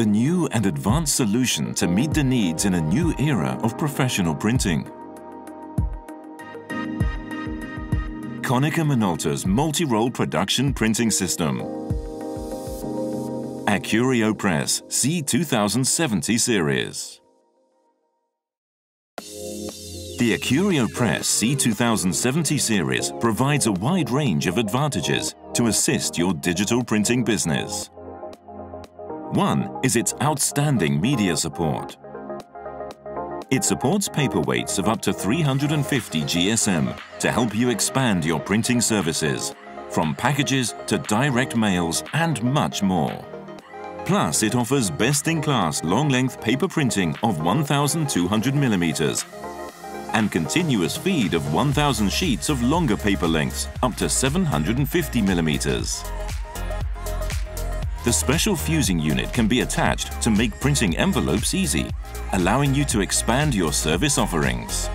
the new and advanced solution to meet the needs in a new era of professional printing. Konica Minolta's multi-role production printing system. Accurio Press C2070 series. The Accurio Press C2070 series provides a wide range of advantages to assist your digital printing business. One is its outstanding media support. It supports paperweights of up to 350 GSM to help you expand your printing services, from packages to direct mails and much more. Plus, it offers best-in-class long-length paper printing of 1,200 millimeters and continuous feed of 1,000 sheets of longer paper lengths up to 750 millimeters. The special fusing unit can be attached to make printing envelopes easy, allowing you to expand your service offerings.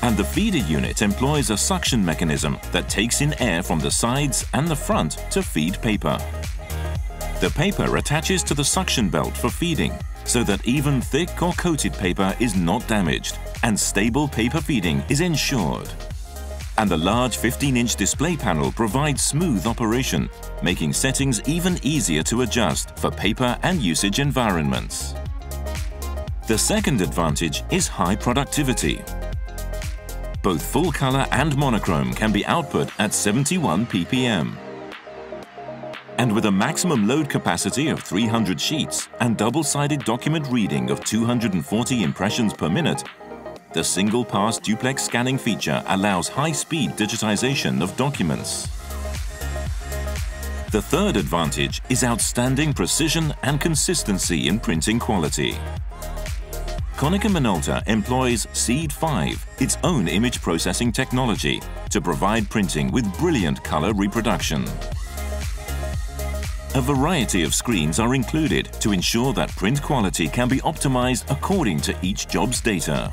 And the feeder unit employs a suction mechanism that takes in air from the sides and the front to feed paper. The paper attaches to the suction belt for feeding, so that even thick or coated paper is not damaged and stable paper feeding is ensured and the large 15-inch display panel provides smooth operation, making settings even easier to adjust for paper and usage environments. The second advantage is high productivity. Both full color and monochrome can be output at 71 ppm. And with a maximum load capacity of 300 sheets and double-sided document reading of 240 impressions per minute, the single-pass duplex scanning feature allows high-speed digitization of documents. The third advantage is outstanding precision and consistency in printing quality. Konica Minolta employs SEED 5, its own image processing technology, to provide printing with brilliant color reproduction. A variety of screens are included to ensure that print quality can be optimized according to each job's data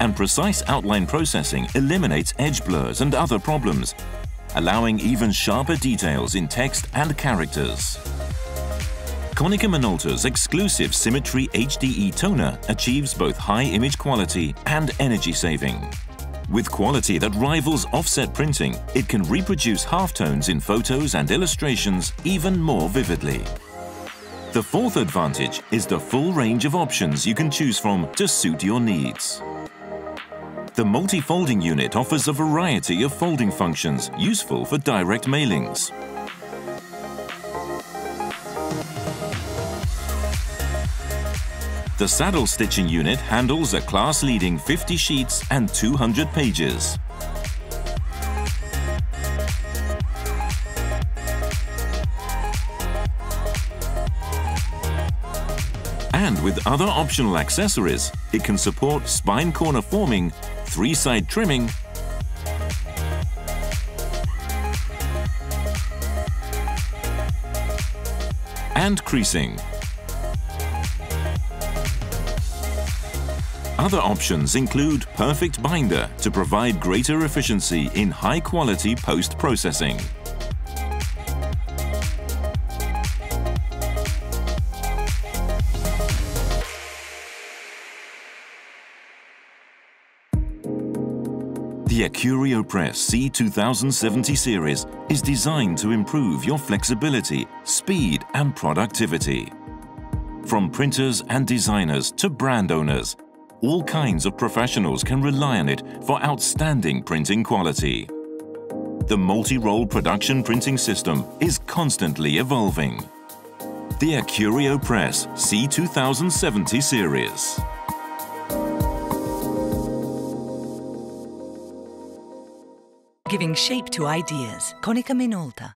and precise outline processing eliminates edge blurs and other problems, allowing even sharper details in text and characters. Konica Minolta's exclusive Simitri HDE toner achieves both high image quality and energy saving. With quality that rivals offset printing, it can reproduce halftones in photos and illustrations even more vividly. The fourth advantage is the full range of options you can choose from to suit your needs. The multi-folding unit offers a variety of folding functions useful for direct mailings. The saddle stitching unit handles a class-leading 50 sheets and 200 pages. And with other optional accessories, it can support spine corner forming three-side trimming, and creasing. Other options include Perfect Binder to provide greater efficiency in high-quality post-processing. The Accurio Press C2070 series is designed to improve your flexibility, speed and productivity. From printers and designers to brand owners, all kinds of professionals can rely on it for outstanding printing quality. The multi-role production printing system is constantly evolving. The Accurio Press C2070 series. Giving shape to ideas. Konica Minolta.